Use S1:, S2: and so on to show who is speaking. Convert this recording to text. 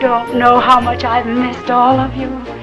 S1: don't know how much I've missed all of you.